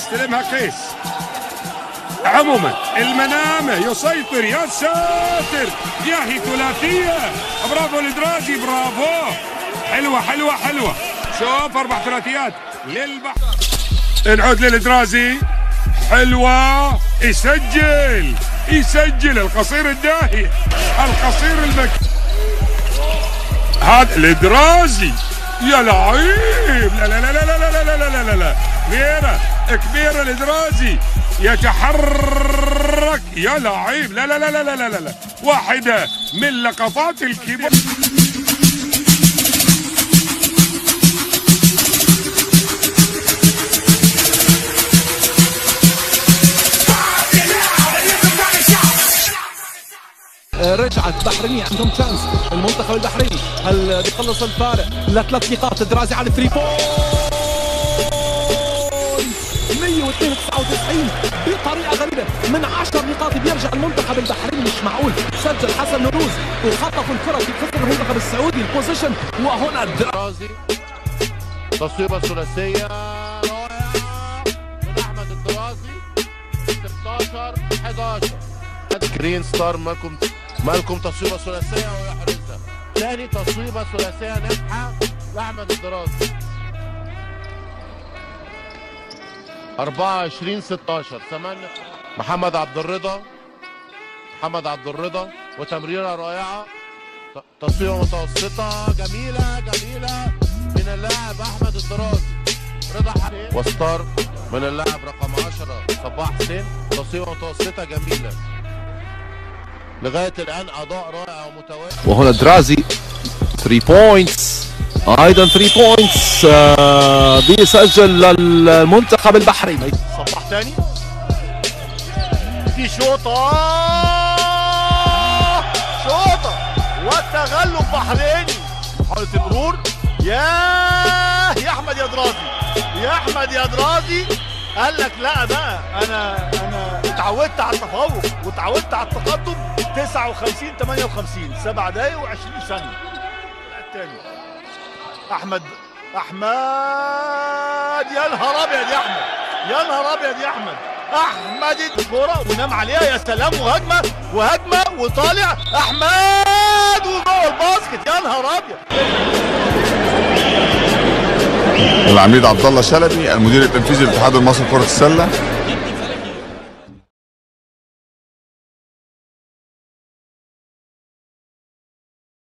استلمها قيس عموما المنامة يسيطر يا ساتر يا هي ثلاثية برافو الدرازي برافو حلوة حلوة حلوة شوف أربع ثلاثيات للبحر نعود للدرازي حلوة يسجل يسجل القصير الداهي القصير المك هذا الدرازي يا لعيب لا لا لا لا لا لا لا لا لا لا كبيرة كبيرة الدرازي يتحرك. يا لعيب. لا لا لا لا لا لا لا. واحدة من لقطات الكبير. رجعت بحرينية عندهم تشانس المنتخب البحريني. هل بيخلص الفارق؟ لثلاث نقاط درازي على ال three point 192 بطريقة غريبة. من 10 نقاط بيرجع المنتخب البحريني مش معقول. سجل حسن نوروز وخطف الكره في خصم المنتخب السعودي ال possession وهنا الدرازي تصويبة ثلاثية. رائعة. من أحمد الدرازي 16 11 جرين ستار مالكم مالكم تصويبة ثلاثية ويحرزها ثاني تصويبة ثلاثية ناجحة لأحمد الدرازي 24 16 ثمانية محمد عبد الرضا محمد عبد الرضا وتمريرة رائعة. تصويره متوسطة. جميلة جميلة. من اللاعب أحمد الدرازي. رضا حسين وستار. من اللاعب رقم 10 صباح حسين. تصويره متوسطة. جميلة. لغاية الآن أداء رائع ومتوازن وهنا درازي. 3 points أيضا 3 points آه بيسجل المنتخب البحريني. صباح تاني في شوطة. شوطة. والتغلب بحريني محاولة المرور ياه يا أحمد يا درازي. يا أحمد يا درازي. قال لك لا بقى. أنا أنا اتعودت على التفوق واتعودت على التقدم. 59 58 7 دقايق و20 ثانية. الثاني أحمد. أحمد يا نهار أبيض يا أحمد. يا نهار أبيض يا أحمد. أحمد الكورة ونام عليها يا سلام. وهجمة وهجمة وطالع. أحمد وجوه الباسكت. يا نهار أبيض. العميد عبد الله شلبي المدير التنفيذي للاتحاد المصري لكرة السلة.